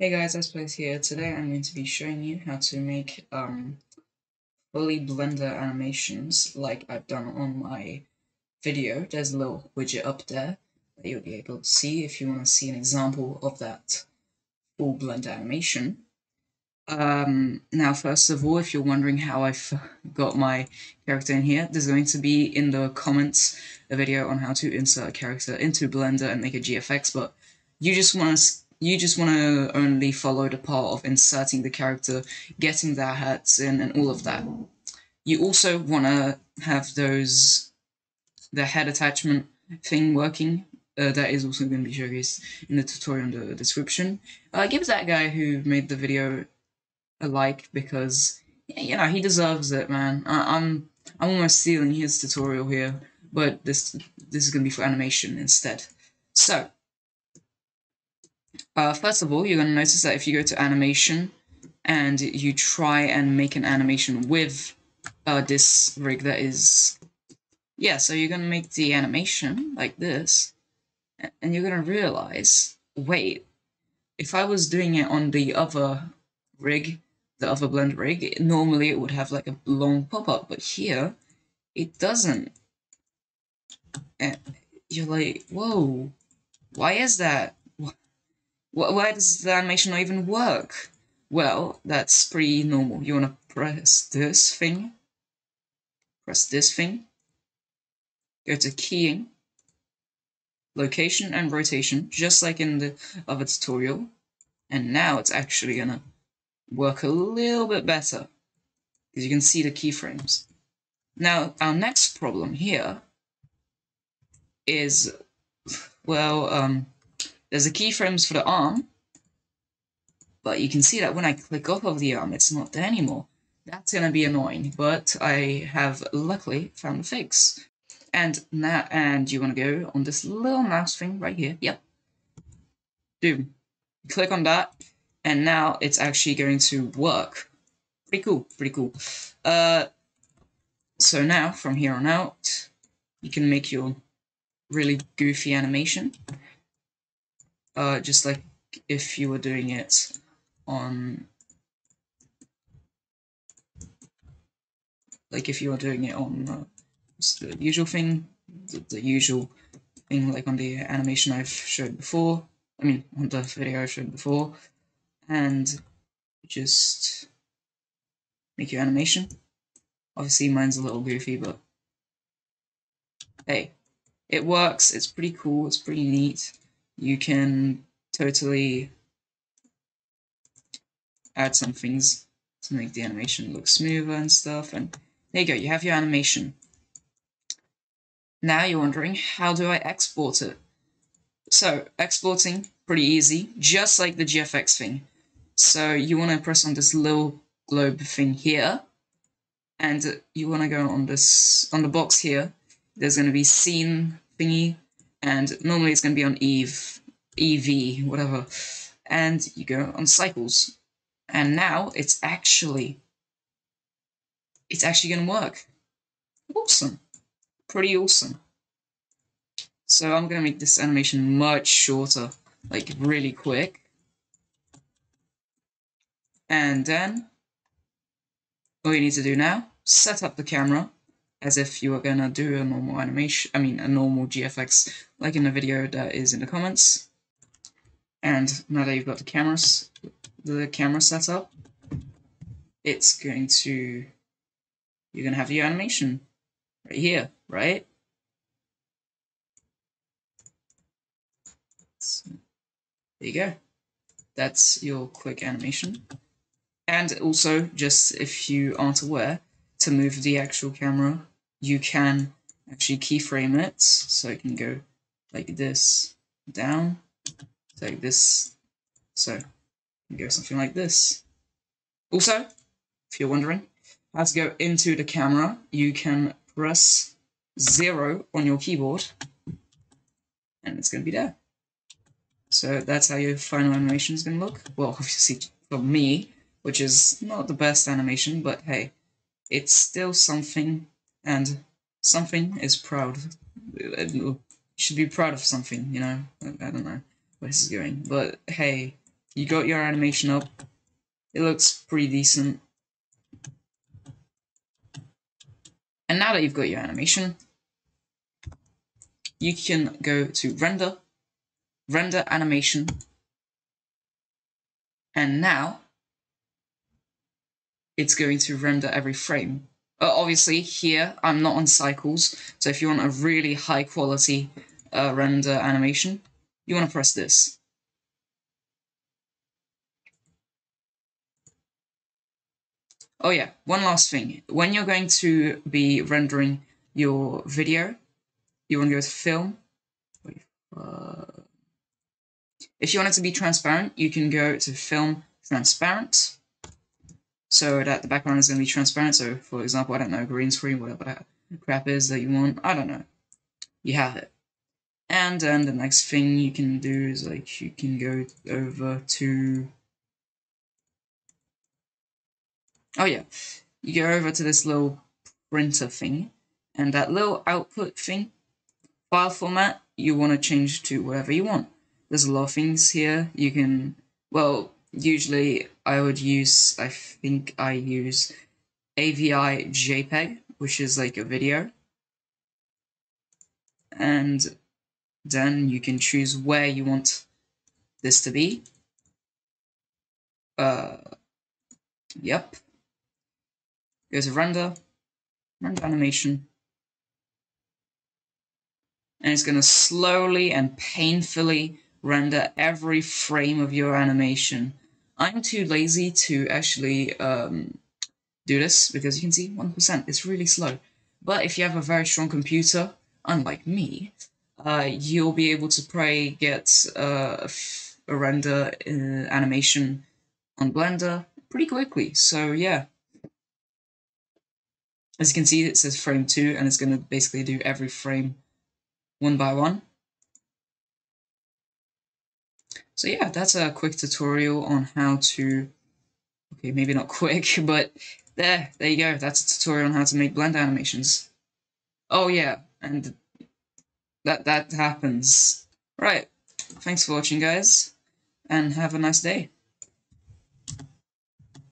Hey guys, Place here. Today I'm going to be showing you how to make um, fully Blender animations like I've done on my video. There's a little widget up there that you'll be able to see if you want to see an example of that full Blender animation. Um, now, first of all, if you're wondering how I've got my character in here, there's going to be in the comments a video on how to insert a character into Blender and make a GFX, but you just want to you just want to only follow the part of inserting the character, getting their hats in, and all of that. You also want to have those the head attachment thing working. Uh, that is also going to be showcased in the tutorial in the description. Uh, give that guy who made the video a like because you know he deserves it, man. I, I'm I'm almost stealing his tutorial here, but this this is going to be for animation instead. So uh, first of all, you're going to notice that if you go to animation and you try and make an animation with uh, this rig that is... Yeah, so you're going to make the animation like this, and you're going to realize, wait, if I was doing it on the other rig, the other blend rig, normally it would have like a long pop-up, but here, it doesn't. And you're like, whoa, why is that? Why does the animation not even work? Well, that's pretty normal. You want to press this thing, press this thing, go to keying, location and rotation, just like in the other tutorial. And now it's actually going to work a little bit better because you can see the keyframes. Now, our next problem here is, well, um, there's a keyframes for the arm, but you can see that when I click off of the arm, it's not there anymore. That's to be annoying, but I have luckily found a fix. And now, and you want to go on this little mouse thing right here. Yep. Boom. Click on that, and now it's actually going to work. Pretty cool, pretty cool. Uh, so now, from here on out, you can make your really goofy animation uh, just like if you were doing it on like if you were doing it on uh, the usual thing? The, the, usual thing like on the animation I've showed before. I mean on the video I've showed before. And just make your animation. Obviously mine's a little goofy but hey it works. It's pretty cool. It's pretty neat you can totally add some things to make the animation look smoother and stuff. And there you go, you have your animation. Now you're wondering, how do I export it? So, exporting, pretty easy, just like the GFX thing. So you want to press on this little globe thing here, and you want to go on this, on the box here, there's going to be scene thingy, and normally it's going to be on Eve, EV, whatever, and you go on cycles, and now it's actually, it's actually going to work. Awesome, pretty awesome. So I'm going to make this animation much shorter, like really quick. And then, all you need to do now, set up the camera, as if you were gonna do a normal animation, I mean a normal GFX, like in the video that is in the comments. And now that you've got the cameras, the camera set up, it's going to, you're gonna have your animation right here, right? So, there you go. That's your quick animation. And also, just if you aren't aware, to move the actual camera, you can actually keyframe it. So it can go like this down, like this. So go something like this. Also, if you're wondering how to go into the camera, you can press zero on your keyboard and it's going to be there. So that's how your final animation is going to look. Well, obviously for me, which is not the best animation, but hey, it's still something, and something is proud. You should be proud of something, you know? I, I don't know where this is going. But hey, you got your animation up. It looks pretty decent. And now that you've got your animation, you can go to render, render animation, and now it's going to render every frame. Uh, obviously, here I'm not on cycles, so if you want a really high quality uh, render animation, you want to press this. Oh yeah, one last thing. When you're going to be rendering your video, you want to go to film. Uh, if you want it to be transparent, you can go to film transparent. So that the background is going to be transparent. So for example, I don't know, green screen, whatever that crap is that you want. I don't know. You have it. And then the next thing you can do is like you can go over to Oh yeah, you go over to this little printer thing, and that little output thing, file format, you want to change to whatever you want. There's a lot of things here. You can, well, usually I would use, I think I use AVI JPEG, which is like a video. And then you can choose where you want this to be. Uh, yep. Go to render, render animation, and it's going to slowly and painfully render every frame of your animation. I'm too lazy to actually um, do this because you can see 1%, it's really slow. But if you have a very strong computer, unlike me, uh, you'll be able to probably get uh, a render uh, animation on Blender pretty quickly. So yeah. As you can see, it says frame 2, and it's going to basically do every frame one by one. So yeah, that's a quick tutorial on how to, okay, maybe not quick, but there, there you go. That's a tutorial on how to make blend animations. Oh yeah, and that, that happens. Right, thanks for watching guys, and have a nice day.